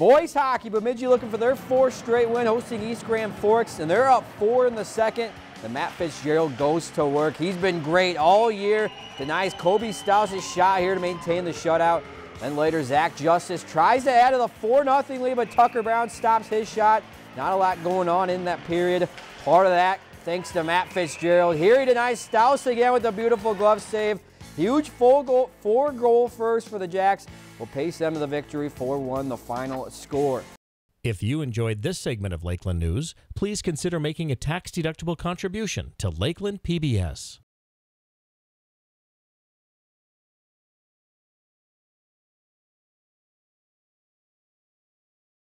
Boys hockey, Bemidji looking for their fourth straight win, hosting East Grand Forks, and they're up four in the second. The Matt Fitzgerald goes to work. He's been great all year. Denies Kobe Staus' shot here to maintain the shutout. Then later, Zach Justice tries to add to the 4-0 lead, but Tucker Brown stops his shot. Not a lot going on in that period. Part of that thanks to Matt Fitzgerald. Here he denies Staus again with a beautiful glove save. Huge full goal, four goal first for the Jacks will pace them to the victory 4-1 the final score. If you enjoyed this segment of Lakeland News, please consider making a tax-deductible contribution to Lakeland PBS.